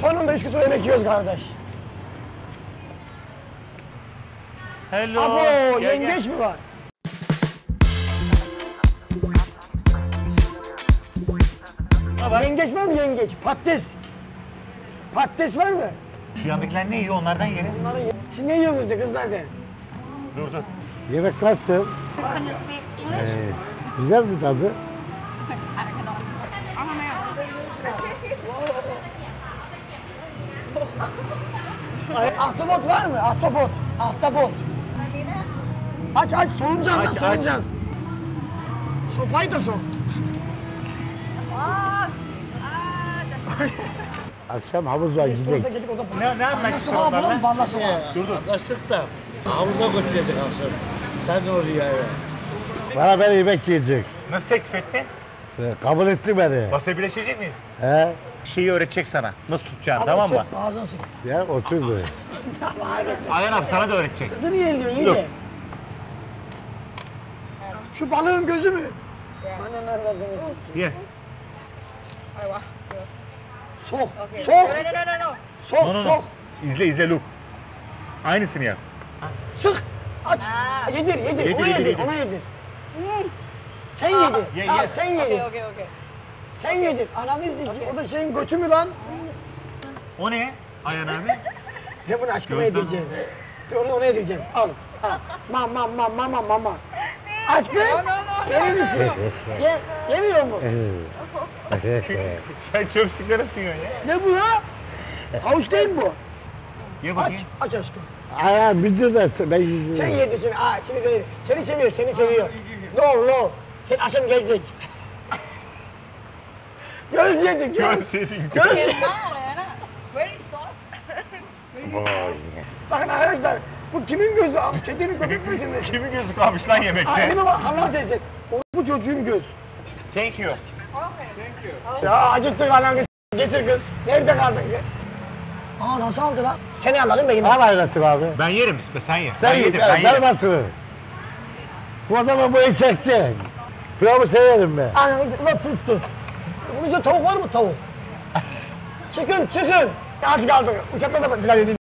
Sonunda üç sonra yemek yiyoruz kardeş. Hello. Abo Gel, gel. yengeç mi var? Bak. Yengeç var mı yengeç? Patates. Patates var mı? Şu yandakiler ne yiyor onlardan yiyelim. Bunları ye- Siz ne yiyorsunuz de kızlar de? Dur dur. Yemek nasıl? Can you speak English? Ee, güzel mi tadı? I cannot. Ay, Ahtapot var mı? Ahtapot. Ahtapot. Aç aç soluncan Aç, aç, aç. soluncan. Sopayı da sok. Akşam havuz var gidelim. Orada Ne, ne anlaşmışsın Sokağa onlarla? bulalım, Balla sokağa. Dur dur. Anlaştık da havuza götürecek akşam. Sen oraya eve. Bana ben yemek yiyecek. Nasıl teklif etti? Ee, Kabul etti beni. Basabileşecek miyiz? He? Şeyi öğretecek sana. Nasıl tutacağını Ama tamam mı? sok, Ağzına sok. Ya oturdu. Ayhan abi sana da öğretecek. Kızını yerliyor iyi Yok. de. Şu balığın gözü mü? Bana ne verdiniz? Ye. Sok, okay. sok, No, no, no, no, no. sok, No no no. sok. İzle izle look. Aynısını yap. Sık, aç. Ah. Yedir, yedir, Yedir, ona yedir, yedir, yedir. ona yedir. Sen yedir. Ye, ye. sen Okay, yedir. okay, okay. Sen yedir. Ananı izleyecek. O da şeyin götü mü lan? O ne? Ayhan abi. Ne bunu aşkıma Gözden- yedireceğim. Dur onu ona yedireceğim. Al. al. Mam mam mam mama mama. Aç kız. No, no, no, Senin no, için. Ye, yemiyor mu? Sen çöpçüklere sığıyorsun ya. Ne bu ya? Havuç değil mi bu? Ye Aç, bakayım. aç aşkım. Ayağım bir dur da ben yüzüyorum. Sen yedin seni. Aa, seni seni, seni seviyor, seni seviyor. No, no. Sen akşam gelecek. Göz yedin, göz. Göz yedin, Göz. Okay. Very soft. Bakın arkadaşlar, bu kimin gözü? Abi, Kedinin köpek mi şimdi? Kimin gözü kalmış lan yemekte? elime bak, Allah seyretsin. O bu çocuğun göz. Thank you. Ya acıttık anam kız. Getir kız. Nerede kaldın? Aa nasıl aldı lan? Seni anladın mı yine? Al hayratım abi. Ben yerim be sen ye. Sen ben yedim ben, ben ben yerim. batırı. Bu adamı bu çekti. Pilavı severim ben. Anam tut tut. Bunun tavuk var mı tavuk? çıkın çıkın. Az kaldı. Uçakta da pilav yedim.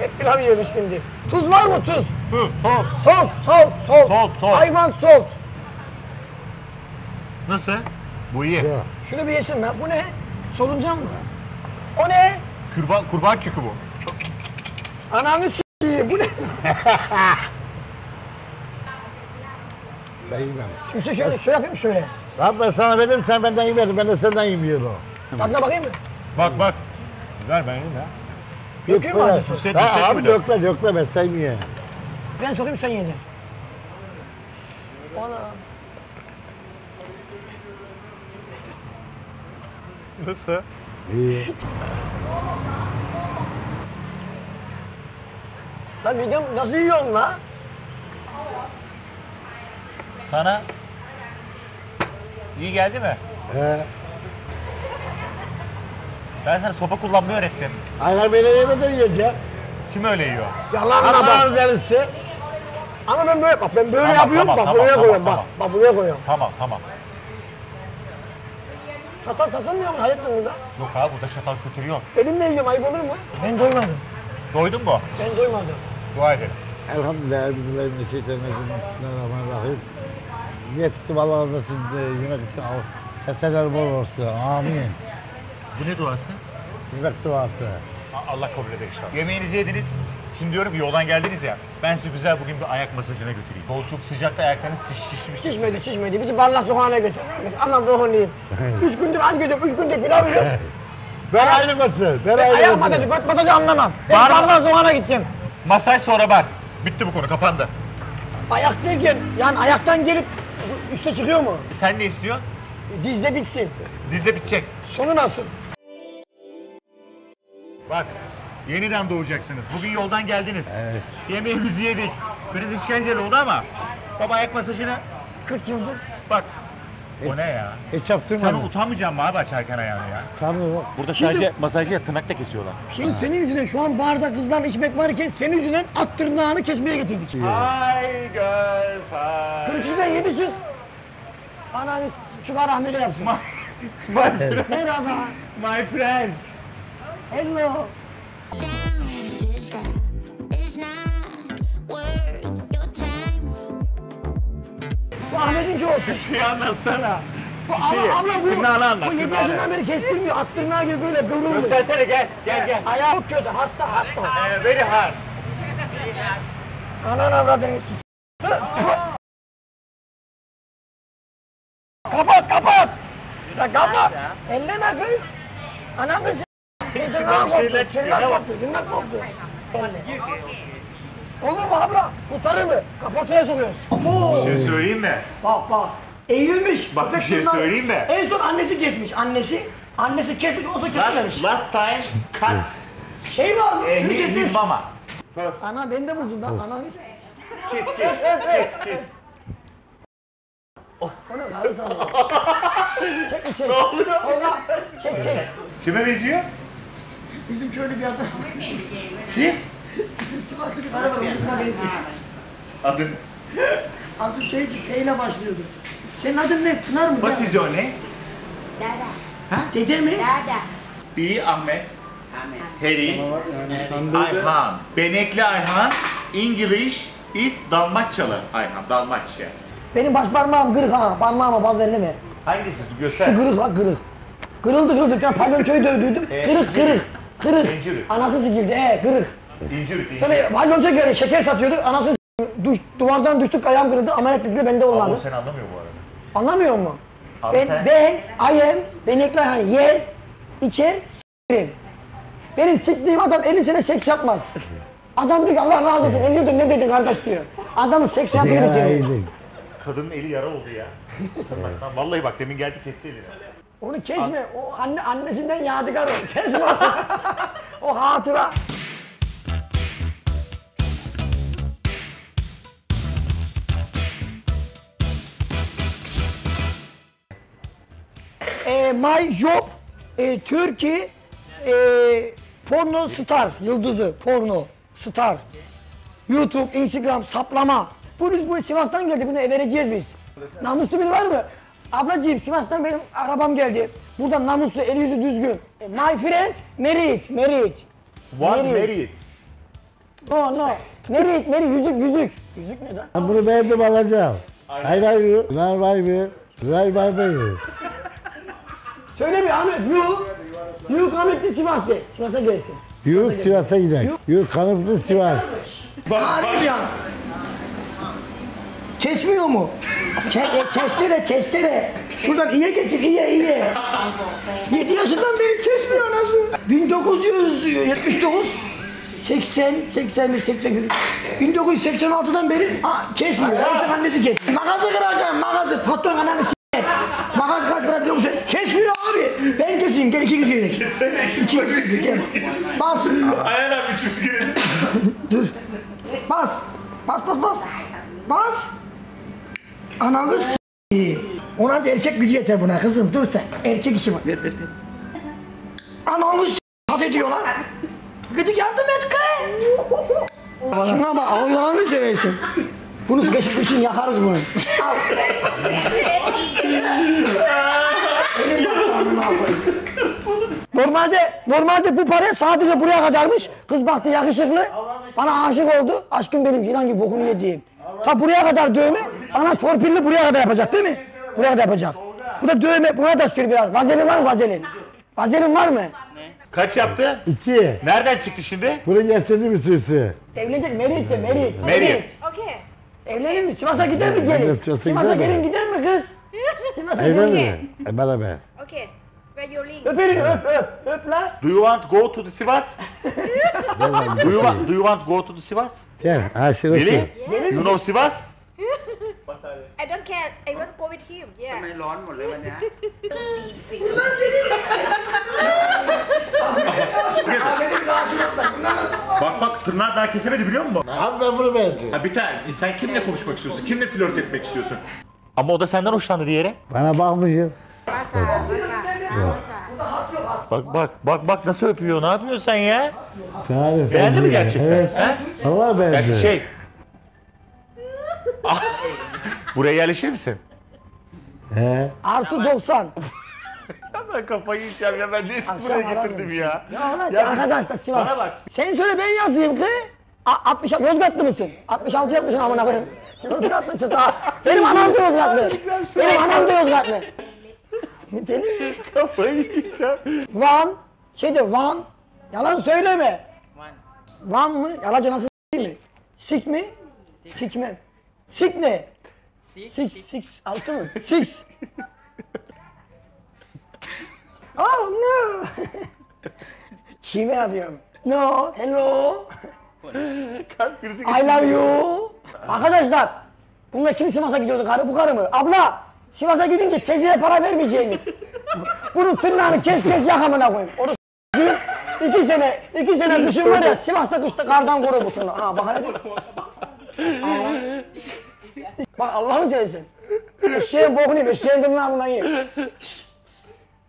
Hep pilav yiyoruz gündür. Tuz var mı tuz? Soğuk. Salt, salt, salt. Salt, salt. Hayvan salt. Nasıl? Bu iyi. Ya. Şunu bir yesin lan. Bu ne? Soluncan mı? O ne? Kurban, kurban çükü bu. Ananı s***yi. Bu ne? Ben yemem. Şimdi şöyle, şöyle yapayım şöyle? Lan ben sana verdim sen benden yemedin ben de senden yemiyorum. Tadına bakayım mı? Bak bak. Güzel ben yedim ya. Dökeyim mi acısı? Nusret, Ha, abi dökme dökme ben sevmiyorum. Ben sokayım sen yedir. Ana. Nasıl? İyi. Lan midem nasıl yiyorsun la? Sana iyi geldi mi? He. Ben sana sopa kullanmayı öğrettim. Aynen beni yemeden yiyecek. Kim öyle yiyor? Yalan bak. Allah'ın derisi. Ama ben böyle bak ben böyle Tamam, yapıyorum tamam, bak tamam, buraya tamam, koyuyorum tamam. bak. Bak buraya koyuyorum. Tamam tamam. Çatal satılmıyor mu? Hayrettin burada. Yok abi burada şatal kültürü yok. Elimle yiyorum ayıp olur mu? Ben doymadım. Doydun mu? Ben doymadım. Dua edelim. Elhamdülillah Bismillahirrahmanirrahim. Allah razı olsun. e, Yemek için al. Keseler bol olsun. Amin. Bu ne duası? Yemek duası. Allah kabul eder inşallah. Yemeğinizi yediniz. Şimdi diyorum ki yoldan geldiniz ya. Ben sizi güzel bugün bir ayak masajına götüreyim. Bol çok sıcakta ayaklarınız şiş, şişmiş. Şişmedi şişmedi. Bizi barlak sokağına götür. Aman ruhunuyum. üç gündür aç gözüm, üç gündür pilav yiyoruz. Ben ayrı götür. Ben ayrı Ayak masajı, göt masajı anlamam. Ben mı? barlak sokağına gittim. Masaj sonra bar. Bitti bu konu kapandı. Ayak derken yani ayaktan gelip üste çıkıyor mu? Sen ne istiyorsun? Dizde bitsin. Dizde bitecek. Sonu nasıl? Bak yeniden doğacaksınız. Bugün yoldan geldiniz. Evet. Yemeğimizi yedik. Biraz işkenceli oldu ama baba ayak masajını 40 yıldır. bak. O ne ya? Hiç yaptırmadım. Sana utanmayacağım mı abi açarken ayağını ya? Tanrım. Burada Şimdi- sadece masajı tırnakla kesiyorlar. Şimdi senin yüzünden şu an barda kızlarla içmek varken senin yüzünden at tırnağını kesmeye getirdik. Hi girls, hi. 42'den 7 çık. Ananı çıkar rahmeli yapsın. My, my, friend- Merhaba. my friends. Hello. down, sister. It's not worth your time. Bu Ahmet'inki olsun. Şey anlatsana. Bu Şeyi, abla, abla bu, tırnağını anlat, bu yedi tırnağını. yaşından beri kestirmiyor. At tırnağı gibi böyle kıvrılmıyor. Göstersene gel. Gel gel. Ayağı çok kötü. Hasta hasta. Ee, very hard. Anan avradını s**. Kapat kapat. Ya kapat. Elleme kız. Anam kız. Tırnağı koptu. Tırnak koptu. Tırnak koptu. Olur mu abla? Kurtarır mı? Kaportaya sokuyoruz. Bir şey söyleyeyim mi? Bak bak. Eğilmiş. Bak bir şey söyleyeyim mi? En son annesi kesmiş. Annesi. Annesi kesmiş. O sonra kesmemiş. Last, last time cut Şey var mı? eh, Şunu his, his kesmiş. mama. Ana ben de buldum lan. Ana. Kiss kiss. Sanıyor. çek çek. Ne oluyor? Ola. Çek çek. Kime benziyor? Bizim köylü bir adam. Kim? Bizim Sivaslı bir karı var. Onun sana benziyor. Adın. Adı şey ki P ile başlıyordu. Senin adın ne? Pınar mı? What is your name? Dada. Dede mi? Dada. B. Ahmet. Harry. Ayhan. Benekli Ayhan. English is Dalmaçyalı Ayhan. Dalmaçya. Benim baş parmağım kırık ha. Parmağıma fazla elleme. Hangisi? Şu Göster. kırık bak kırık. Kırıldı kırıldı. Bir tane palyonçoyu dövdüydüm. Ee, Kırık kırık. Kırık. Pencere. Anası sikildi. He kırık. İncir. incir. Sonra palyonço geldi. Şeker satıyordu. Anası duş, duvardan düştük ayağım kırıldı. Ameliyat ettiler. Bende Ama olmadı. o sen anlamıyor bu arada. Anlamıyor mu? Abi ben, sen- ben, ayem, benekler hani yer, içer, s**erim. Benim siktiğim adam 50 sene seks yapmaz. Adam diyor ki Allah razı olsun 50 yıldır ne dedin kardeş diyor. Adamın seks hayatını bitiriyor. Kadının eli yara oldu ya. Tırnaktan. Vallahi bak demin geldi kesti elini. Onu kesme. O anne annesinden yadigar o. Kesme. o hatıra. e, my job e, Turkey e, porno star yıldızı porno star YouTube, Instagram saplama. Bu biz bu Sivas'tan geldi bunu vereceğiz biz. Namuslu biri var mı? Ablacığım Sivas'tan benim arabam geldi. Buradan namuslu, eli yüzü düzgün. E, My friend, married, married. One married. No, no. Married, married, yüzük, yüzük. Yüzük ne lan? Ben bunu beğendim alacağım. I love you. Pınar var mı? Pınar var mı? Söyle bir Ahmet, you, you come to Sivas de. Sivas'a gelsin. You Sivas'a gidelim. You kanıplı Sivas. Harbi bir an. Kesmiyor mu? Ke e, testere, testere. Şuradan iye getir, iye, iye. 7 yaşından beri kesmiyor anası. 1979, 80, 81, 82, 1986'dan beri aa, kesmiyor. Neyse annesi kes. Magazı kıracağım, magazı. Patron ananı s***. Magaz kaç para biliyor musun? Kesmiyor abi. Ben keseyim, gel iki kişi gidelim. İki kişi gidelim, gel. Bas. Ayhan abi 300 girelim. Dur. Bas. Bas bas bas. Bas. Ananı s***. Ona da erkek gücü yeter buna kızım. Dur sen. Erkek işi var. Ver ver ver. Ananı s*** kat ediyor lan. Gıcık yardım et kız. Şuna bak Allah'ını seversin. Bunu kışın kışın yakarız bunu. Al. Elim. Normalde normalde bu para sadece buraya kadarmış. Kız baktı yakışıklı. Bana aşık oldu. Aşkım benim yılan gibi bokunu yediğim. Ta buraya kadar dövme. Bana torpilli buraya kadar yapacak değil mi? Buraya kadar yapacak. Bu da dövme. Buna da sür biraz. Vazelin var mı vazelin? Vazelin var mı? Kaç yaptı? İki. Nereden çıktı şimdi? Bunu getirdi bir sürüsü. Evlenecek Merit de Merit. Merit. Okay. Evlenir mi? Sivas'a gider mi gelin? Sivas'a Sivas'a gider mi? gelin gider mi kız? Sivas'a gelin. mi? E, beraber. Okay. Where you link? Öp elini öp öp. Öp lan. Do you want go to the Sivas? do you want do you want go to the Sivas? Gel. Ha şurası. Really? You know Sivas? I don't care. I want to go with him. Yeah. ทำไมร้อนหมดเลยวันเนี้ย Bak bak tırnağı daha kesemedi biliyor musun? Abi ben bunu beğendim. Ha bir tane sen kimle konuşmak istiyorsun? Kimle flört etmek istiyorsun? Ama o da senden hoşlandı diğeri. Bana bakmıyor. Bak bak bak bak nasıl öpüyor. Ne yapıyorsun sen ya? Tarif Beğendi mi gerçekten? Evet. He? Allah beğendi. Belki şey. Buraya yerleşir misin? He. Artı 90. ben kafayı yiyeceğim ya. Ben niye sizi buraya getirdim ya? Ya ulan Ya arkadaş da Sivas. Bana bak. Sen söyle ben yazayım ki. A- 60 Yozgatlı mısın? 66 yapmışsın amına koyayım. Yozgatlısın daha. Benim anam da Yozgatlı. Benim anam da Yozgatlı. Deli. Kafayı yiyeceğim. Van. Şey de Van. Yalan söyleme. Van mı? Yalancı nasıl değil mi? Sik mi? Sikmem. Sik ne? Sik, sik, altı mı? Six. oh no. Şive yapıyorum. No, hello. I love you. Arkadaşlar, bununla kim Sivas'a gidiyordu karı? Bu karı mı? Abla, Sivas'a gidince teziye para vermeyeceğimiz. Bunun tırnağını kes kes yakamına koyayım. Onu. İki sene, iki sene kışın var ya Sivas'ta kışta kardan koru bu tırnağı. Ha bak hele. Bak Allah'ını seversen. Eşeğin bokunu yiyeyim, eşeğin tırnağı bundan yiyeyim.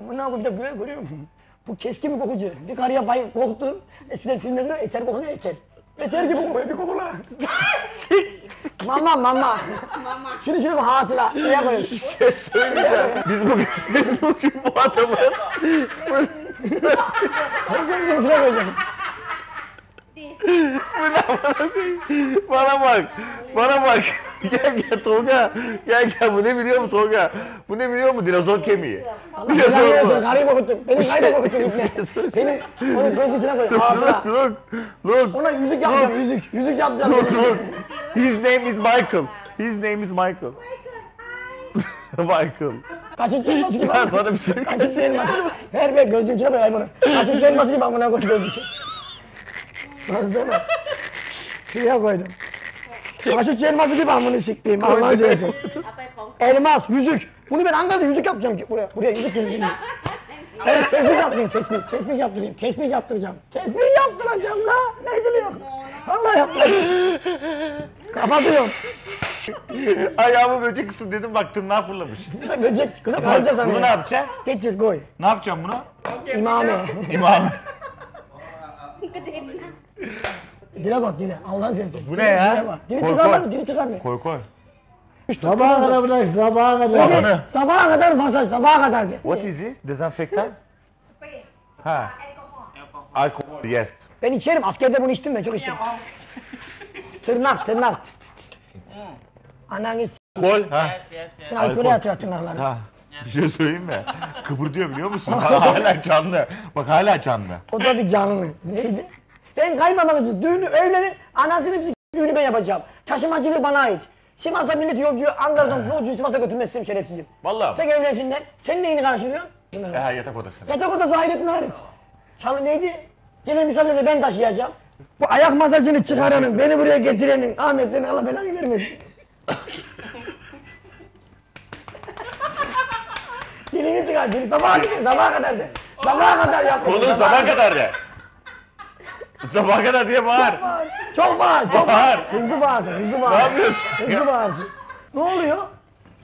Bundan koyayım da görüyor, görüyor musun? Bu keskin bir kokucu. Bir karıya bay koktu. Eskiden filmde diyor eter kokunu eter. Eter gibi kokuyor bir kokula. mama mama. Mama. Şunu şunu bir hatıra. Şuraya koyun. Biz bugün, biz bugün bu adamı Bunu gözünün içine koyacağım. bana bak. Bana bak. Gel gel Tolga. Gel gel bu ne biliyor musun Tolga? Bu ne biliyor musun? Dinozor kemiği. Allah Dinozor belanı versin. bu. Karıyı. Benim karıyı da kokuttun ipne. Benim onu gözünün içine koy. Hatıra. Look, look. Ona yüzük yapacağım yüzük. Yüzük yapacağım. Look, look. His name is Michael. His name is Michael. Michael. Kaşık elması gibi. Ben sana bir şey Kaşık elması. Her bir gözünün içine koy hayvanı. Kaşık elması gibi amına koy içine. Baksana. Şuraya koydum. Kaşık elması gibi amını siktiğim. Allah'ın seversen. Elmas, yüzük. Bunu ben Ankara'da yüzük yapacağım ki buraya. Buraya yüzük yapacağım. Evet, tesbih yaptırayım, tesbih. Tesbih yaptırayım, tesbih yaptıracağım. Tesbih yaptıracağım la. Ne gülüyorsun? Allah yaptıracağım. Kapatıyorum. Ayağımı böcek ısın dedim bak tırnağı fırlamış. Böcek, kızım alacağız sana. Bunu ne ya. yapacaksın? Getir, koy. Ne yapacağım bunu? İmame. İmam. Dile bak dile. Allah'ın sesi. Bu ne ya? Dile bak. Dili Koy, çıkar koy. lan, dili çıkar mı? Koy koy. Sabaha kadar bırak, sabaha kadar. Hadi, sabaha kadar masaj, sabaha kadar de. What is this? Dezenfektan? Ha. Alkol. Yes. Ben içerim, askerde bunu içtim ben, çok içtim. tırnak, tırnak. Ananı s***. Kol. Ha. Sen alkole yatır tırnaklarını. Ha. Bir şey söyleyeyim mi? Kıpırdıyor biliyor musun? hala canlı. Bak hala canlı. O da bir canlı. Neydi? Ben kaymamak için düğünü öğlenin anasını s*** düğünü ben yapacağım. Taşımacılığı bana ait. Sivas'a millet yolcuyu, Ankara'dan yolcuyu Sivas'a götürmek istedim şerefsizim. Vallahi. Tek evlensinler. Sen neyini karşılıyorsun? Ha yatak odasına. Yatak odası Hayrettin Harit. Çalı neydi? Gelen misafirleri ben taşıyacağım. Bu ayak masajını çıkaranın, beni buraya getirenin, Ahmet seni Allah belanı vermesin. Dilini çıkar, dili sabaha kadar, sabaha kadar de. Sabaha kadar yap. Konu sabah kadar de. Sabah kadar diye bağır. Çok bağır, çok Bağır. Hızlı bağırsın, hızlı bağır. Ne yapıyorsun? Hızlı bağırsın. Ne oluyor?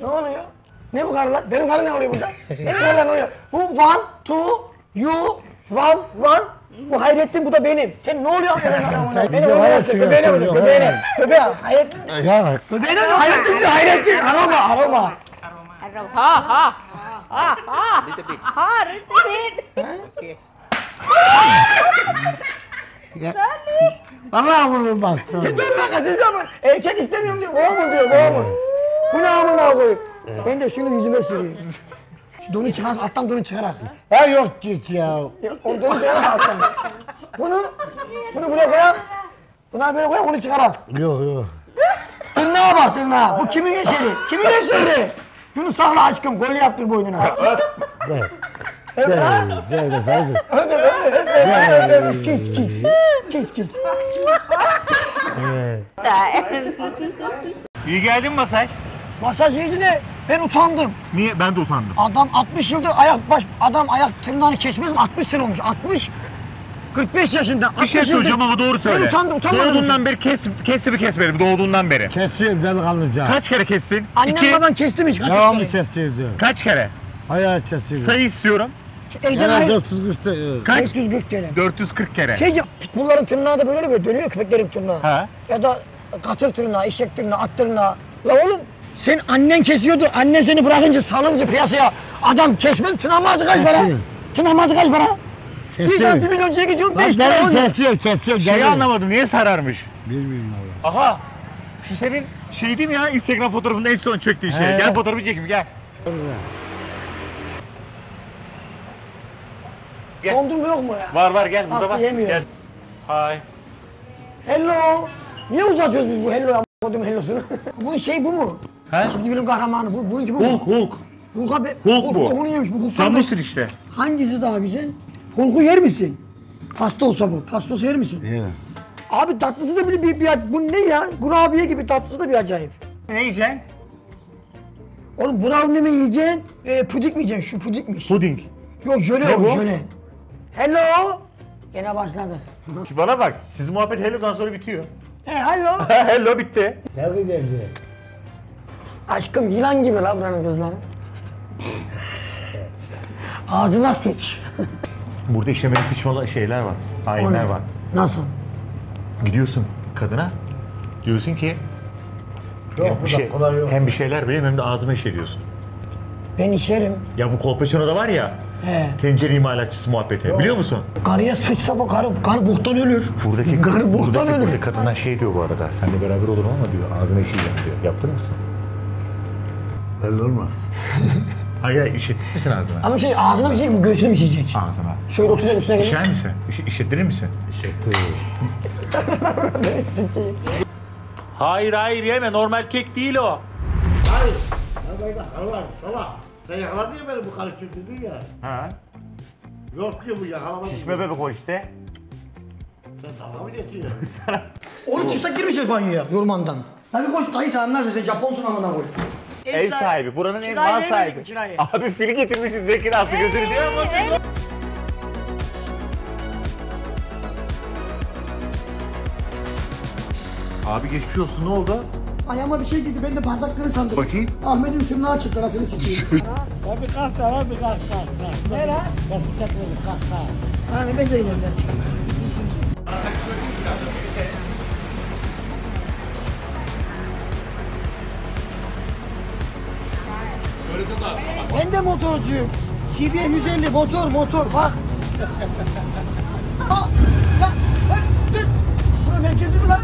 Ne oluyor? Ne bu karılar? Benim karı ne oluyor burada? Benim karılar ne oluyor? Bu one, two, you, one, one. Bu Hayrettin, bu da benim. Sen ne oluyor? Benim hayır, atıyor. çıkıyor, Göbeğine vurdu, yok, göbeğine. Göbeğe, Hayrettin. Ya bak. Göbeğine mi? Hayrettin diyor, Hayrettin. Aroma, aroma. Ha ha. Ha ha. Little bit. Ha little bit. Bana vururum bak. Dur lan siz zaman. Erkek istemiyorum diyor. Mı diyor, mı? Bu ne amına koyayım? Ben de şunu yüzüme süreyim. Şu donu çıkar, alttan donu çıkarak. Ha yok git ya. Ya, Onu donu çıkarak alttan. Bunu, bunu buraya koyalım. Bunları böyle koyalım, onu çıkarak. Yok yok. Tırnağa bak tırnağa. Bu kimin eseri? Kimin eseri? Bunu sağla aşkım, gol yaptır boynuna. Gel. Evet, ha? Gel. Gel de saydı. Öyle, öyle, öyle, öyle, öyle. Kiss, kiss. İyi geldin mi masaj? Masaj iyiydi de ben utandım. Niye? Ben de utandım. Adam 60 yıldır ayak baş, adam ayak tırnağını kesmez mi? 60 sene olmuş. 60, 45 yaşında. Bir şey 60 yıldır- söyleyeceğim ama doğru söyle. Ben utandım, utanmadım. Doğduğundan beri kes, kesti mi kesmedim doğduğundan beri. Kesiyorum delikanlıca. Kaç kere kestin? Annem İki. baban kesti mi hiç? Kaç Devamlı kere? kesiyoruz. Kaç kere? Hayal kesiyoruz. Sayı istiyorum. Genel hayır. 440 da- Kaç? 440 kere. 440 kere. Şey ya, pitbullların tırnağı da böyle böyle dönüyor köpeklerin tırnağı. Ha. Ya da katır tırnağı, eşek tırnağı, at tırnağı. La oğlum sen annen kesiyordu. Annen seni bırakınca salınca piyasaya Adam kesmem tınamazı kaç para? Tınamazı kaç para? Bir Kesiyor. tane bir milyoncuya gidiyorum Lan 5 lira kesiyor kesiyor. Şeyi geliyor. anlamadım niye sararmış? Bilmiyorum valla. Aha. Şu senin şey değil mi ya Instagram fotoğrafında en son çöktüğün şey. He. Gel fotoğrafı çekeyim gel. Gel. Dondurma yok mu ya? Var var gel burada var. yemiyor. Gel. Hay. Hello. Niye uzatıyoruz biz bu hello yapmadım hellosunu? bu şey bu mu? He? Çizgi film kahramanı bu. Bununki bu mu? Hulk Hulk. Hulk abi. Hulk bu. Onu yemiş bu. Hulk Sen abi. busun işte. Hangisi daha güzel? Hulk'u yer misin? Pasta olsa bu. Pasta olsa yer misin? Abi tatlısı da bir, bir, bir, bu ne ya? Kurabiye gibi tatlısı da bir acayip. Ne yiyeceksin? Oğlum brownie mi yiyeceksin? E, pudik mi yiyeceksin? Şu pudikmiş. Puding. Yok jöle Ne o bu? jöle. Hello. Gene başladı. Bana bak. Sizin muhabbet hello'dan sonra bitiyor. He hello. Hello bitti. Ne güzel. Aşkım yılan gibi la buranın kızları. Ağzına sıç. Burada işlemeli sıçmalı şeyler var. Hainler var. Nasıl? Gidiyorsun kadına. Diyorsun ki Yok hem bir, şey, kolay yok. hem bir şeyler vereyim hem de ağzıma işeliyorsun. Ben içerim. Ya bu kolpasyona var ya He. tencere imalatçısı muhabbeti. Biliyor musun? Karıya sıçsa bu karı, karı boktan ölür. Buradaki Karı boktan buradaki, ölür. buradaki kadınlar şey diyor bu arada. Seninle beraber olurum ama diyor ağzına işeyeceğim diyor. Yaptın mısın? Belli olmaz. Hayır hayır işittir misin ağzına? Ama şey ağzına bir şey mi göğsüne mi işeyecek? Ağzına. Şöyle oturacak üstüne gelir. İşer misin? İş, işittirir misin? Teşekkür Hayır hayır yeme normal kek değil o. Hayır. Bak salak salak. Sen yakaladın ya beni bu karıştırdın ya. Ha. Yok diyor bu yakalamadı. Şişme bebek o işte. Sen dalga mı geçiyorsun? Oğlum çıksak girmeyeceğiz banyoya yormandan. Hadi koş dayı sen anlarsın sen Japonsun amına koy. Ev sahibi, buranın Kirayı mal sahibi. kirayı? Abi fil getirmişiz ne kirası gözünü seveyim ama. Abi geçmiş olsun ne oldu? Ayağıma bir şey girdi ben de bardak kırı sandım. Bakayım. Ahmet'in tırnağı çıktı nasıl sikeyim. Şey- abi kalk da abi kalk kalk kalk. Ne lan? Nasıl çatladı kalk kalk. Abi ben de inerim ben. Ben de motorcuyum. CB 150 motor motor bak. Aa, bak, bak, bak. Burası merkezi mi lan?